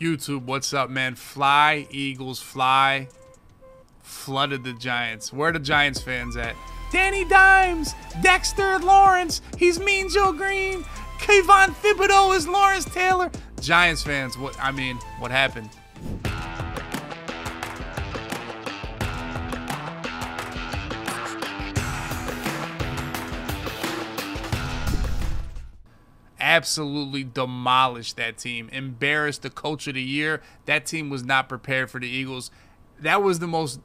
YouTube, what's up, man? Fly, Eagles, fly. Flooded the Giants. Where are the Giants fans at? Danny Dimes, Dexter Lawrence, he's Mean Joe Greene, Kayvon Thibodeaux is Lawrence Taylor. Giants fans, what I mean, what happened? Absolutely demolished that team, embarrassed the coach of the year. That team was not prepared for the Eagles. That was the most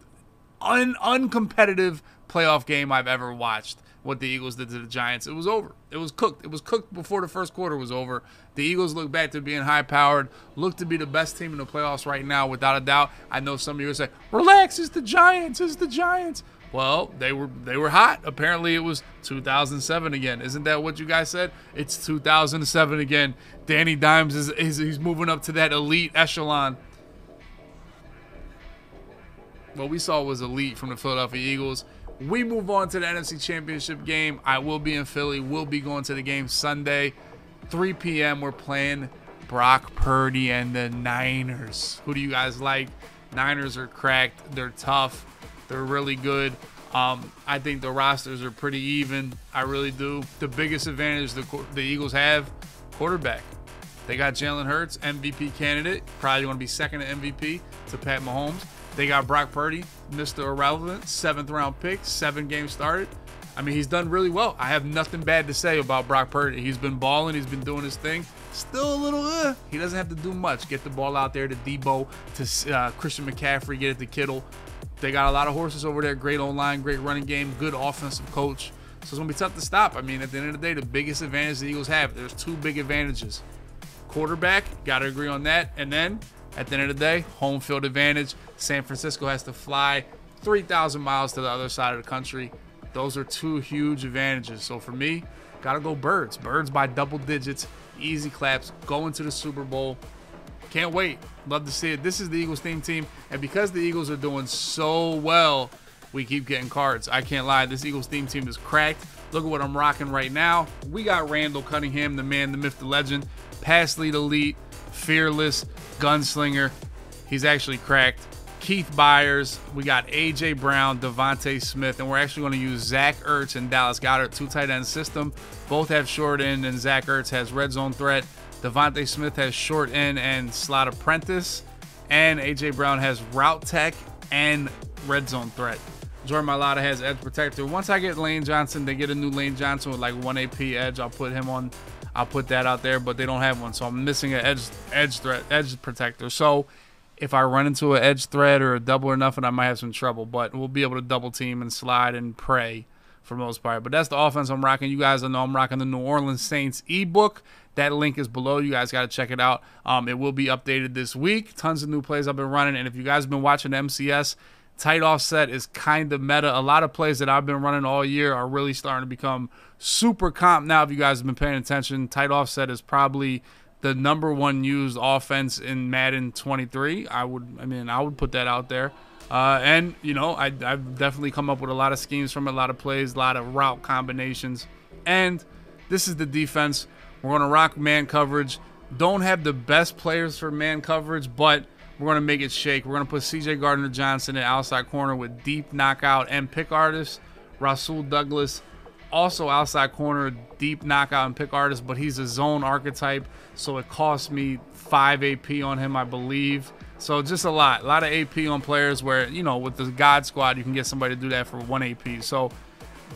un- uncompetitive playoff game I've ever watched. What the Eagles did to the Giants, it was over. It was cooked. It was cooked before the first quarter was over. The Eagles look back to being high powered, look to be the best team in the playoffs right now, without a doubt. I know some of you are saying, "Relax, it's the Giants. It's the Giants." Well, they were they were hot. Apparently, it was 2007 again. Isn't that what you guys said? It's 2007 again. Danny Dimes is, is he's moving up to that elite echelon. What we saw was elite from the Philadelphia Eagles. We move on to the NFC Championship game. I will be in Philly. We'll be going to the game Sunday, 3 p.m. We're playing Brock Purdy and the Niners. Who do you guys like? Niners are cracked. They're tough. They're really good. Um, I think the rosters are pretty even. I really do. The biggest advantage the, the Eagles have, quarterback. They got Jalen Hurts, MVP candidate, probably going to be second to MVP to Pat Mahomes. They got Brock Purdy, Mr. Irrelevant, seventh round pick, seven games started. I mean, he's done really well. I have nothing bad to say about Brock Purdy. He's been balling. He's been doing his thing. Still a little, uh, he doesn't have to do much. Get the ball out there to Deebo, to uh, Christian McCaffrey, get it to Kittle. They got a lot of horses over there. Great online, great running game, good offensive coach. So it's gonna be tough to stop. I mean, at the end of the day, the biggest advantage the Eagles have, there's two big advantages. Quarterback, gotta agree on that. And then at the end of the day, home field advantage. San Francisco has to fly 3,000 miles to the other side of the country. Those are two huge advantages. So for me, gotta go birds. Birds by double digits, easy claps, going to the Super Bowl. Can't wait. Love to see it. This is the Eagles theme team. And because the Eagles are doing so well, we keep getting cards. I can't lie. This Eagles theme team is cracked. Look at what I'm rocking right now. We got Randall Cunningham, the man, the myth, the legend. Pass lead elite, fearless, gunslinger. He's actually cracked. Keith Byars. We got AJ Brown, DeVonta Smith, and we're actually going to use Zach Ertz and Dallas Goedert, two tight end system. Both have short end, and Zach Ertz has red zone threat. DeVonta Smith has short end and slot apprentice, and AJ Brown has route tech and red zone threat. Jordan Mailata has edge protector. Once I get Lane Johnson, they get a new Lane Johnson with like one AP edge. I'll put him on. I'll put that out there, but they don't have one, so I'm missing an edge edge threat edge protector. So if I run into an edge threat or a double or nothing, I might have some trouble. But we'll be able to double team and slide and pray for most part. But that's the offense I'm rocking. You guys know I'm rocking the New Orleans Saints ebook. That link is below. You guys got to check it out. Um, it will be updated this week. Tons of new plays I've been running. And if you guys have been watching MCS, tight offset is kind of meta. A lot of plays that I've been running all year are really starting to become super comp now. If you guys have been paying attention, tight offset is probably the number one used offense in Madden 23. I would, I mean, I would put that out there. Uh, and you know, I, I've definitely come up with a lot of schemes from a lot of plays, a lot of route combinations. And this is the defense. We're going to rock man coverage. Don't have the best players for man coverage, but we're going to make it shake. We're going to put CJ Gardner Johnson at outside corner with deep knockout and pick artist. Rasul Douglas, also outside corner, deep knockout and pick artist, but he's a zone archetype, so it cost me 5 AP on him, I believe. So just a lot, a lot of AP on players where, you know, with the God squad, you can get somebody to do that for 1 AP. So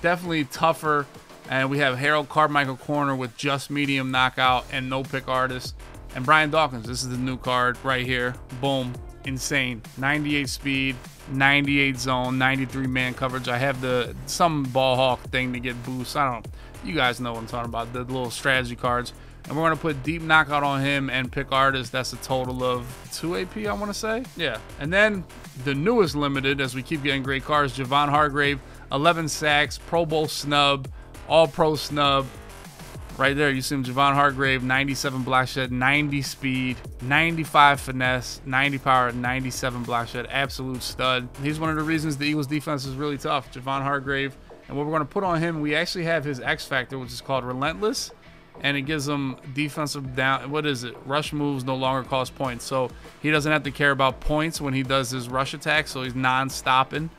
definitely tougher and we have Harold Carmichael Corner with just medium knockout and no pick artist. And Brian Dawkins, this is the new card right here. Boom. Insane. 98 speed, 98 zone, 93 man coverage. I have the some ball hawk thing to get boost. I don't you guys know what I'm talking about, the little strategy cards. And we're gonna put deep knockout on him and pick artist. That's a total of two AP, I wanna say. Yeah. And then the newest limited, as we keep getting great cards, Javon Hargrave, 11 sacks, Pro Bowl snub, all pro snub. Right there, you see him, Javon Hargrave, 97 block shed, 90 speed, 95 finesse, 90 power, 97 block shed. Absolute stud. He's one of the reasons the Eagles defense is really tough. Javon Hargrave. And what we're going to put on him, we actually have his X Factor, which is called Relentless. and it gives him defensive down. What is it? Rush moves no longer cost points, so he doesn't have to care about points when he does his rush attack. So he's non-stopping,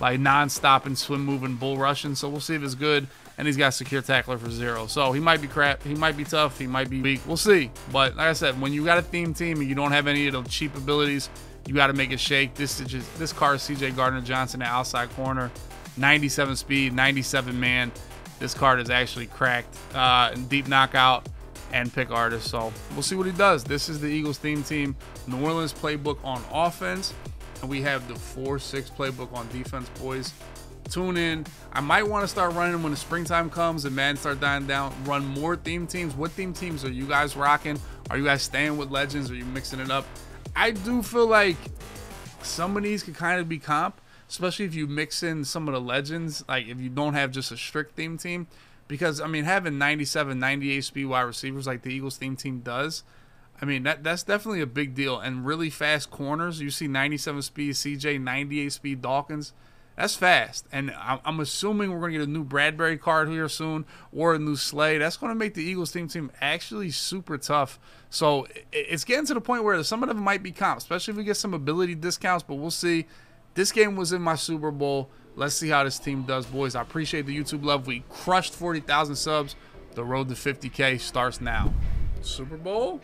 like non-stopping, swim moving, bull rushing. So we'll see if it's good. And he's got secure tackler for zero. So he might be crap. He might be tough. He might be weak. We'll see. But like I said, when you got a theme team and you don't have any of the cheap abilities, you got to make it shake. This is just this car is CJ Gardner Johnson at outside corner, 97 speed, 97 man. This card is actually cracked. Uh, and deep knockout and pick artist. So we'll see what he does. This is the Eagles theme team. New Orleans playbook on offense. And we have the 4-6 playbook on defense, boys. Tune in. I might want to start running when the springtime comes and man start dying down. Run more theme teams. What theme teams are you guys rocking? Are you guys staying with legends? Are you mixing it up? I do feel like some of these could kind of be comp especially if you mix in some of the legends, like if you don't have just a strict theme team. Because I mean, having 97, 98 speed wide receivers like the Eagles theme team does, I mean that that's definitely a big deal. And really fast corners. You see 97 speed CJ, 98 speed Dawkins. That's fast. And I'm assuming we're going to get a new Bradberry card here soon or a new Slay. That's going to make the Eagles team team actually super tough. So it's getting to the point where some of them might be comp, especially if we get some ability discounts, but we'll see. This game was in my Super Bowl. Let's see how this team does, boys. I appreciate the YouTube love. We crushed 40,000 subs. The road to 50K starts now. Super Bowl?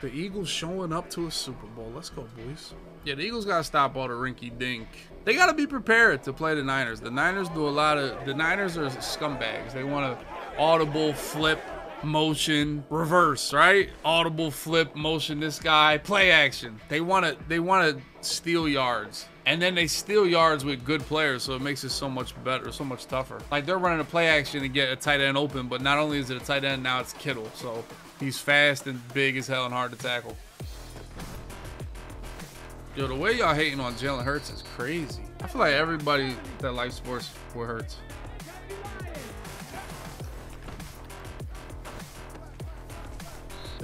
The Eagles showing up to a Super Bowl. Let's go, boys. Yeah, the Eagles got to stop all the rinky dink. They got to be prepared to play the Niners. The Niners do a lot of. The Niners are scumbags. They want to audible flip motion reverse right audible flip motion this guy play action they want to they want to steal yards and then they steal yards with good players so it makes it so much better so much tougher like they're running a play action to get a tight end open but not only is it a tight end now it's kittle so he's fast and big as hell and hard to tackle yo the way y'all hating on jalen hurts is crazy i feel like everybody that likes sports will hurts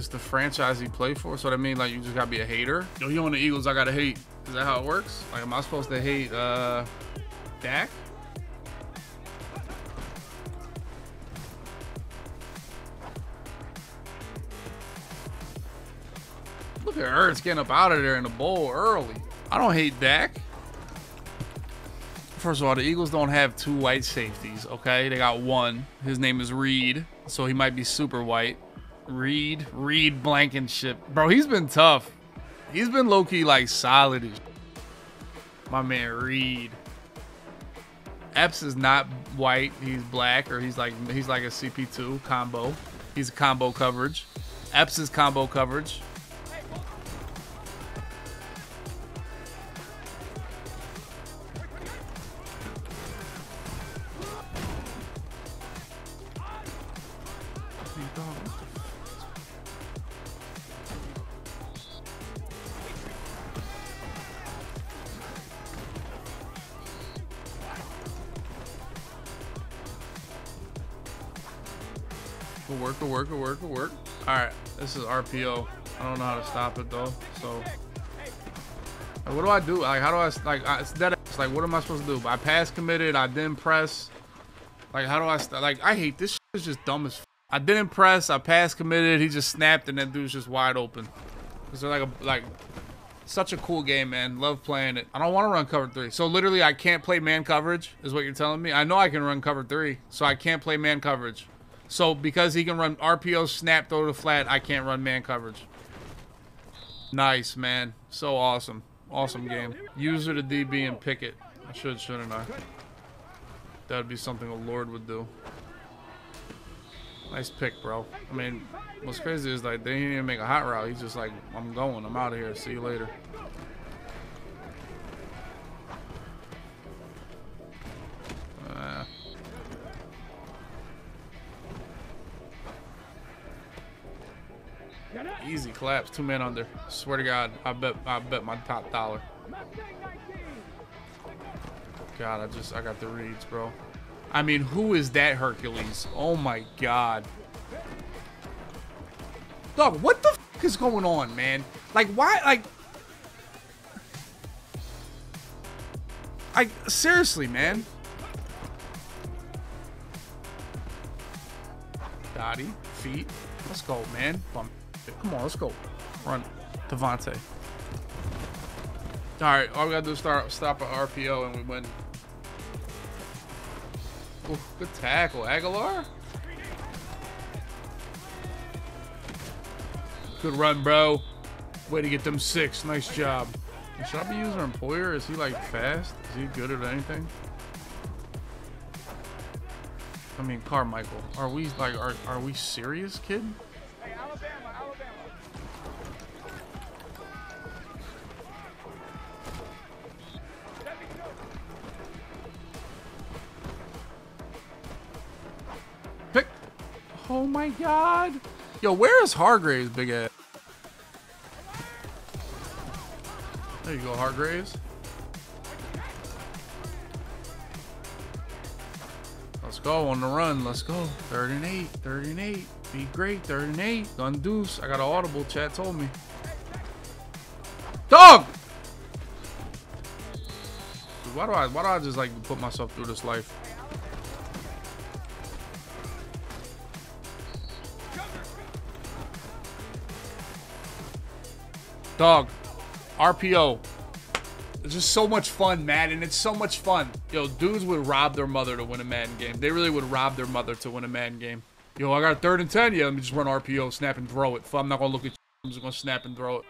It's the franchise he played for. So that means like you just gotta be a hater. Yo, you on the Eagles, I gotta hate. Is that how it works? Like, am I supposed to hate uh Dak? At Ertz getting up out of there in the bowl early. I don't hate Dak. First of all, the Eagles don't have two white safeties, okay? They got one. His name is Reed, so he might be super white. Reed, Reed Blankenship. Bro, he's been tough. He's been low-key like solid. My man Reed. Epps is not white. He's black or he's like he's like a CP2 combo. He's a combo coverage. Epps is combo coverage. Good work, good work, good work, good work. All right, this is RPO. I don't know how to stop it though, so. Like, what do I do? Like, how do I, like, it's dead. It's like, what am I supposed to do? I pass committed, I didn't press. Like, how do I, like, I hate this It's just dumb as I didn't press, I pass committed, he just snapped, and that dude's just wide open. It's like a, like, such a cool game, man. Love playing it. I don't want to run cover three. So literally, I can't play man coverage, is what you're telling me. I know I can run cover three, so I can't play man coverage. So because he can run RPO, snap, throw to flat, I can't run man coverage. Nice, man. So awesome. Awesome game. User to DB and pick it. I should, shouldn't I? That would be something a Lord would do. Nice pick, bro. I mean, what's crazy is like they didn't even make a hot route. He's just like, I'm going. I'm out of here. See you later. Easy collapse. Two men under. Swear to God, I bet I bet my top dollar. God, I just I got the reads, bro. I mean, who is that Hercules? Oh my God. Dog, what the is going on, man? Like, why? Like, like seriously, man. Gotti, feet. Let's go, man. Bump. Come on, let's go. Run. DeVonta. All right, all we gotta do is start stop at RPO and we win. Ooh, good tackle, Aguilar. Good run, bro. Way to get them six. Nice job. Should I be using employer? Is he like fast? Is he good at anything? I mean, Carmichael. Are we like, are, are we serious, kid? Yo, where is Hargraves, big ass? There you go, Hargraves. Let's go on the run. Let's go. Third and eight. Third and eight. Be great. Third and eight. Gun deuce. I got an audible. Chat told me. Dog! Dude, why do I why do I just like put myself through this life? Dog. RPO. It's just so much fun, Madden. It's so much fun. Yo, dudes would rob their mother to win a Madden game. They really would rob their mother to win a Madden game. Yo, I got a third and 10. Yeah, let me just run RPO, snap and throw it. I'm not to look at you. I'm just to snap and throw it.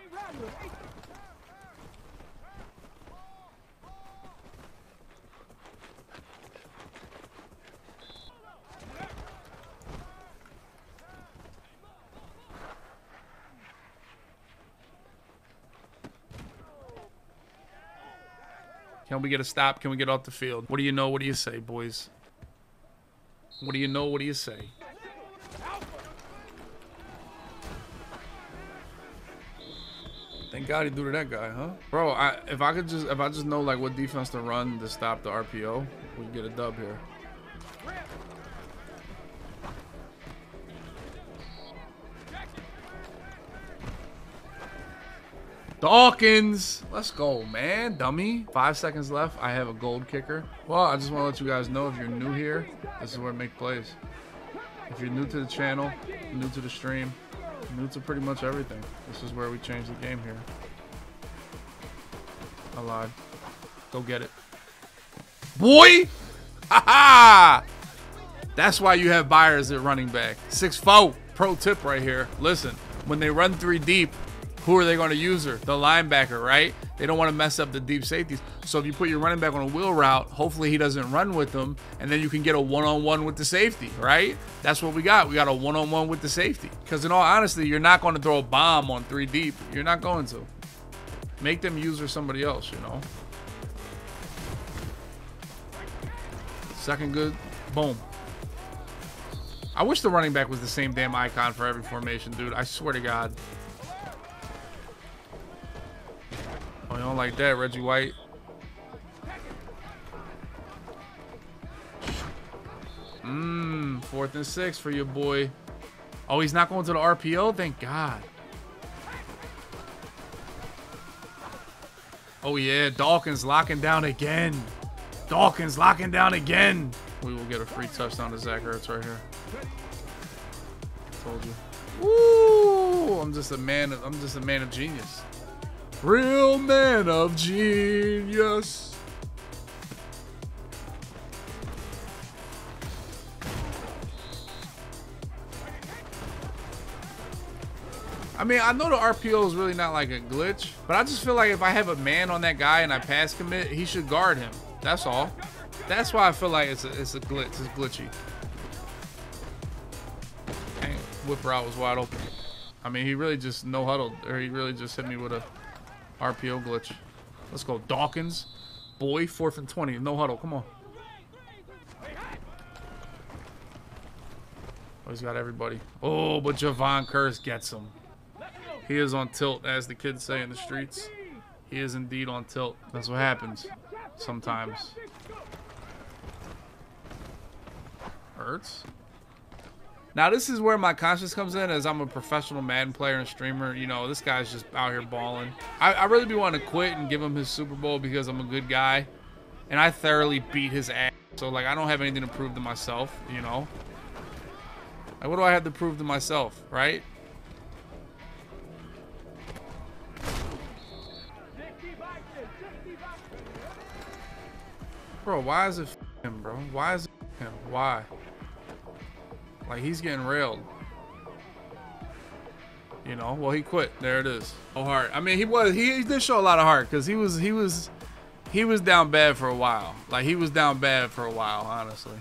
Can we get a stop? Can we get off the field? What do you know? What do you say, boys? What do you know? What do you say? Thank God he threw to that guy, huh? Bro, I, if I could just if I just know like what defense to run to stop the RPO, we get a dub here. Dawkins. Let's go, man. Dummy. Five seconds left. I have a gold kicker. Well, I just want to let you guys know if you're new here, this is where I make plays. If you're new to the channel, new to the stream, new to pretty much everything, this is where we change the game here. I lied. Go get it. Boy! Ha ha! That's why you have Byars at running back. 6-4. Pro tip right here. Listen, when they run three deep, who are they going to use her? The linebacker, right? They don't want to mess up the deep safeties. So if you put your running back on a wheel route, hopefully he doesn't run with them, and then you can get a one-on-one with the safety, right? That's what we got. We got a one-on-one with the safety. Because in all honesty, you're not going to throw a bomb on three deep. You're not going to. Make them use her somebody else, you know? Second good. Boom. I wish the running back was the same damn icon for every formation, dude. I swear to God. You don't like that, Reggie White? Mmm, fourth and six for your boy. Oh, he's not going to the RPO? Thank God. Oh, yeah. Dawkins locking down again. Dawkins locking down again. We will get a free touchdown to Zach Ertz right here. Told you. Woo! I'm just a man. Of, I'm just a man of genius. Real man of genius. I mean, I know the RPO is really not like a glitch, but I just feel like if I have a man on that guy and I pass commit, he should guard him. That's all. That's why I feel like it's a, it's a glitch. It's glitchy. Dang, whip route was wide open. I mean, he really just no huddled, or he really just hit me with a RPO glitch. Let's go. Dawkins. Boy, fourth and 20. No huddle. Come on. Oh, he's got everybody. Oh, but Jevon Kearse gets him. He is on tilt, as the kids say in the streets. He is indeed on tilt. That's what happens sometimes. Hurts. Now this is where my conscience comes in as I'm a professional Madden player and streamer. You know, this guy's just out here balling. I, I really be wanting to quit and give him his Super Bowl because I'm a good guy. And I thoroughly beat his ass. So, like, I don't have anything to prove to myself, you know. Like, what do I have to prove to myself, right? Bro, why is it him, bro? Why is it him? Why? Like, he's getting railed. You know, well, he quit. There it is. Oh, heart. I mean, he was, he, he did show a lot of heart because he was, he was, he was down bad for a while. Like, he was down bad for a while, honestly.